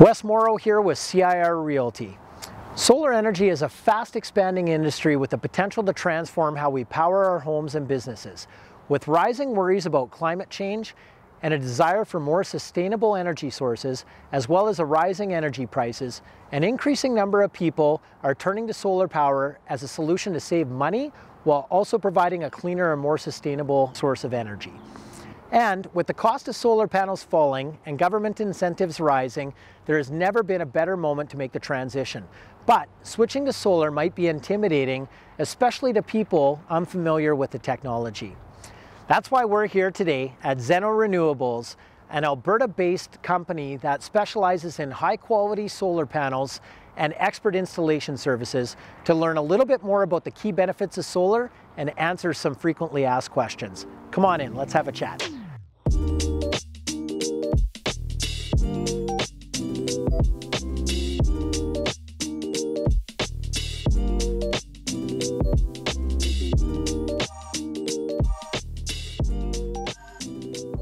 Wes Morrow here with CIR Realty. Solar energy is a fast expanding industry with the potential to transform how we power our homes and businesses. With rising worries about climate change and a desire for more sustainable energy sources, as well as a rising energy prices, an increasing number of people are turning to solar power as a solution to save money while also providing a cleaner and more sustainable source of energy. And with the cost of solar panels falling and government incentives rising, there has never been a better moment to make the transition. But switching to solar might be intimidating, especially to people unfamiliar with the technology. That's why we're here today at Zeno Renewables, an Alberta-based company that specializes in high-quality solar panels and expert installation services to learn a little bit more about the key benefits of solar and answer some frequently asked questions. Come on in, let's have a chat.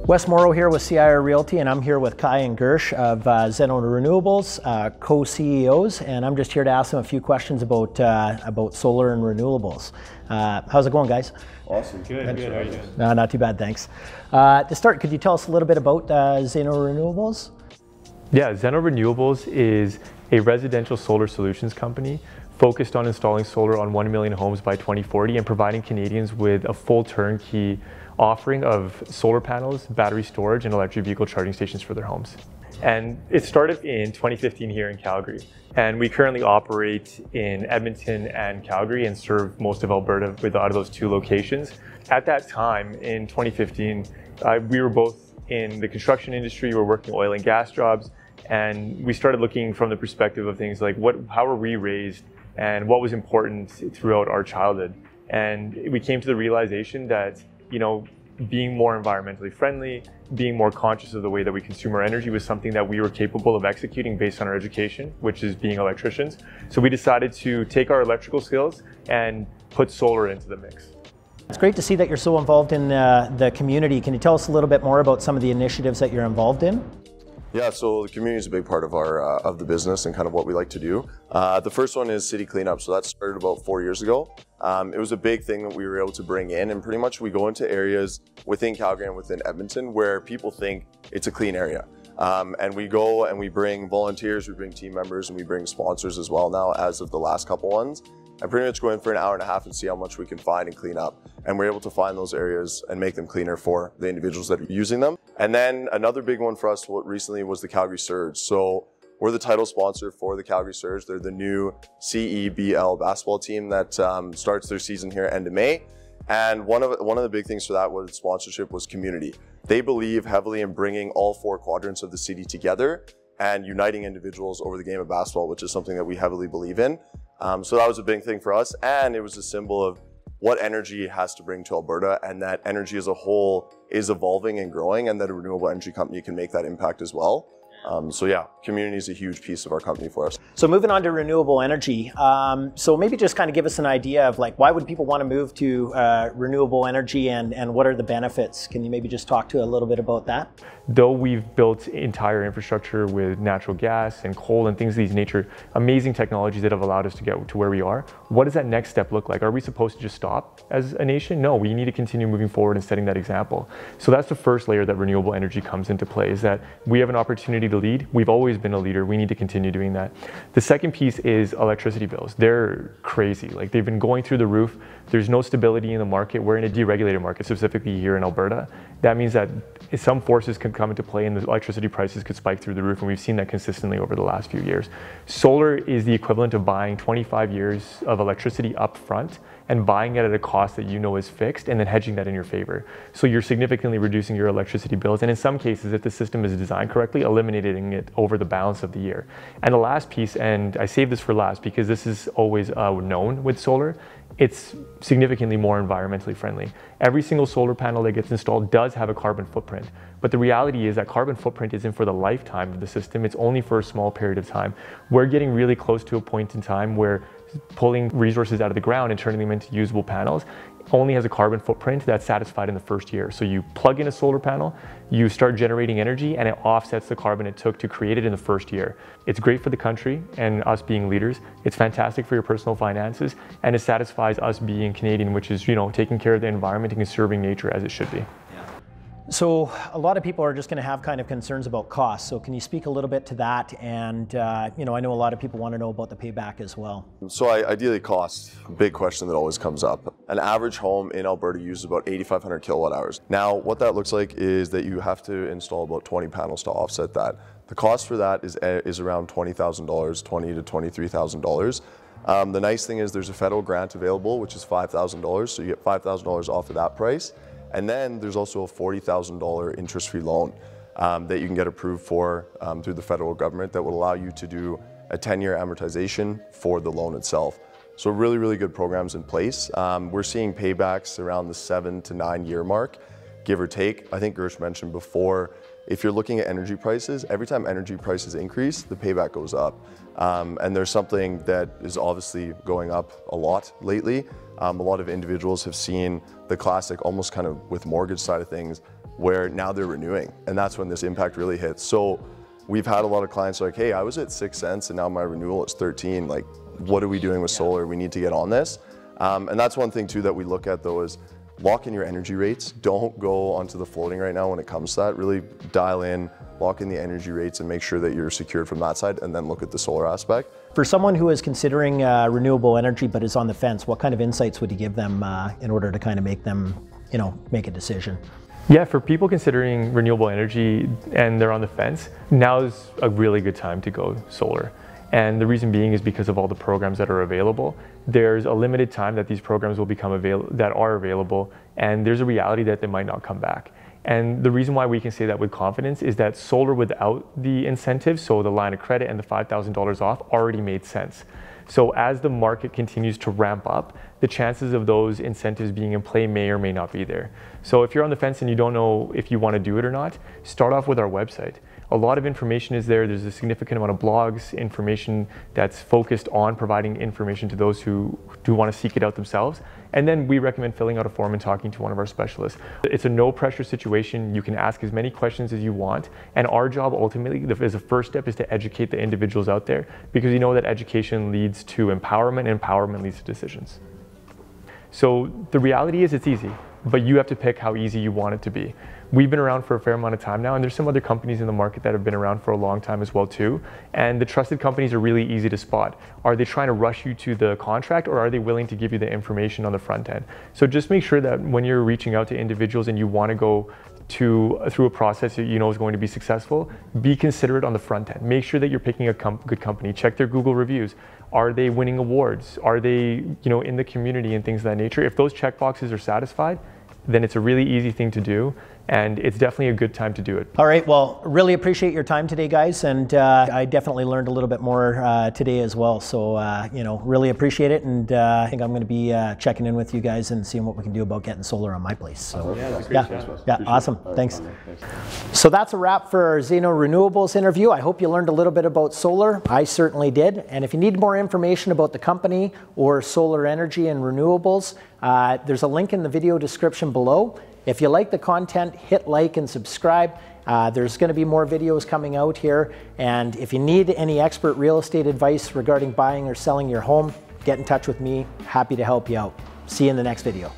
Wes Morrow here with CIR Realty, and I'm here with Kai and Gersh of uh, Zeno Renewables, uh, co-CEOs, and I'm just here to ask them a few questions about uh, about solar and renewables. Uh, how's it going, guys? Awesome. Good, Thanks good. How are you doing? No, not too bad, thanks. Uh, to start, could you tell us a little bit about uh, Zeno Renewables? Yeah, Zeno Renewables is a residential solar solutions company focused on installing solar on 1 million homes by 2040 and providing Canadians with a full turnkey offering of solar panels, battery storage, and electric vehicle charging stations for their homes. And it started in 2015 here in Calgary. And we currently operate in Edmonton and Calgary and serve most of Alberta with out of those two locations. At that time, in 2015, uh, we were both in the construction industry, we were working oil and gas jobs, and we started looking from the perspective of things like what, how were we raised and what was important throughout our childhood. And we came to the realization that you know, being more environmentally friendly, being more conscious of the way that we consume our energy was something that we were capable of executing based on our education, which is being electricians. So we decided to take our electrical skills and put solar into the mix. It's great to see that you're so involved in uh, the community. Can you tell us a little bit more about some of the initiatives that you're involved in? Yeah, so the community is a big part of our uh, of the business and kind of what we like to do. Uh, the first one is city cleanup. So that started about four years ago. Um, it was a big thing that we were able to bring in, and pretty much we go into areas within Calgary and within Edmonton where people think it's a clean area. Um, and we go and we bring volunteers, we bring team members, and we bring sponsors as well now as of the last couple ones and pretty much go in for an hour and a half and see how much we can find and clean up. And we're able to find those areas and make them cleaner for the individuals that are using them. And then another big one for us recently was the Calgary Surge. So we're the title sponsor for the Calgary Surge. They're the new CEBL basketball team that um, starts their season here end of May. And one of one of the big things for that was sponsorship was community. They believe heavily in bringing all four quadrants of the city together and uniting individuals over the game of basketball, which is something that we heavily believe in. Um, so that was a big thing for us. And it was a symbol of what energy has to bring to Alberta and that energy as a whole is evolving and growing and that a renewable energy company can make that impact as well. Um, so yeah, community is a huge piece of our company for us. So moving on to renewable energy. Um, so maybe just kind of give us an idea of like why would people want to move to uh, renewable energy and, and what are the benefits? Can you maybe just talk to a little bit about that? Though we've built entire infrastructure with natural gas and coal and things of these nature, amazing technologies that have allowed us to get to where we are. What does that next step look like? Are we supposed to just stop as a nation? No, we need to continue moving forward and setting that example. So that's the first layer that renewable energy comes into play is that we have an opportunity to lead. We've always been a leader. We need to continue doing that. The second piece is electricity bills. They're crazy. Like they've been going through the roof. There's no stability in the market. We're in a deregulated market, specifically here in Alberta. That means that some forces can come into play and the electricity prices could spike through the roof, and we've seen that consistently over the last few years. Solar is the equivalent of buying 25 years of electricity up front and buying it at a cost that you know is fixed and then hedging that in your favor. So you're significantly reducing your electricity bills, and in some cases, if the system is designed correctly, eliminating it over the balance of the year. And the last piece, and I save this for last because this is always uh, known with solar, it's significantly more environmentally friendly. Every single solar panel that gets installed does have a carbon footprint, but the reality is that carbon footprint isn't for the lifetime of the system, it's only for a small period of time. We're getting really close to a point in time where pulling resources out of the ground and turning them into usable panels only has a carbon footprint that's satisfied in the first year. So you plug in a solar panel, you start generating energy, and it offsets the carbon it took to create it in the first year. It's great for the country and us being leaders. It's fantastic for your personal finances, and it satisfies us being Canadian, which is, you know, taking care of the environment and conserving nature as it should be. So a lot of people are just going to have kind of concerns about costs. So can you speak a little bit to that? And uh, you know, I know a lot of people want to know about the payback as well. So I, ideally, cost big question that always comes up. An average home in Alberta uses about 8,500 kilowatt hours. Now, what that looks like is that you have to install about 20 panels to offset that. The cost for that is eh, is around $20,000, 20 to 23,000 dollars. Um, the nice thing is there's a federal grant available, which is $5,000, so you get $5,000 off of that price. And then there's also a $40,000 interest-free loan um, that you can get approved for um, through the federal government that will allow you to do a 10-year amortization for the loan itself. So really, really good programs in place. Um, we're seeing paybacks around the seven to nine year mark, give or take. I think Gersh mentioned before, if you're looking at energy prices, every time energy prices increase, the payback goes up. Um, and there's something that is obviously going up a lot lately. Um, a lot of individuals have seen the classic, almost kind of with mortgage side of things, where now they're renewing. And that's when this impact really hits. So we've had a lot of clients like, hey, I was at six cents and now my renewal is 13. Like, what are we doing with solar? We need to get on this. Um, and that's one thing too that we look at though is lock in your energy rates. Don't go onto the floating right now when it comes to that. Really dial in, lock in the energy rates and make sure that you're secured from that side and then look at the solar aspect. For someone who is considering uh, renewable energy but is on the fence, what kind of insights would you give them uh, in order to kind of make them, you know, make a decision? Yeah, for people considering renewable energy and they're on the fence, now is a really good time to go solar. And the reason being is because of all the programs that are available. There's a limited time that these programs will become available that are available, and there's a reality that they might not come back. And the reason why we can say that with confidence is that solar without the incentives, so the line of credit and the $5,000 off, already made sense. So as the market continues to ramp up, the chances of those incentives being in play may or may not be there. So if you're on the fence and you don't know if you want to do it or not, start off with our website a lot of information is there. There's a significant amount of blogs, information that's focused on providing information to those who do want to seek it out themselves. And then we recommend filling out a form and talking to one of our specialists. It's a no pressure situation. You can ask as many questions as you want. And our job ultimately, as a first step, is to educate the individuals out there because you know that education leads to empowerment and empowerment leads to decisions. So the reality is it's easy, but you have to pick how easy you want it to be we've been around for a fair amount of time now, and there's some other companies in the market that have been around for a long time as well too. And the trusted companies are really easy to spot. Are they trying to rush you to the contract, or are they willing to give you the information on the front end? So just make sure that when you're reaching out to individuals and you want to go to through a process that you know is going to be successful, be considerate on the front end. Make sure that you're picking a com good company. Check their Google reviews. Are they winning awards? Are they you know in the community and things of that nature? If those check boxes are satisfied, then it's a really easy thing to do and it's definitely a good time to do it. All right, well, really appreciate your time today, guys, and uh, I definitely learned a little bit more uh, today as well. So, uh, you know, really appreciate it, and uh, I think I'm going to be uh, checking in with you guys and seeing what we can do about getting solar on my place. So, yeah, yeah, yeah awesome. Thanks. Thanks. So that's a wrap for our Zeno Renewables interview. I hope you learned a little bit about solar. I certainly did. And if you need more information about the company or solar energy and renewables, uh, there's a link in the video description below. If you like the content, hit like and subscribe. Uh, there's going to be more videos coming out here. And if you need any expert real estate advice regarding buying or selling your home, get in touch with me. Happy to help you out. See you in the next video.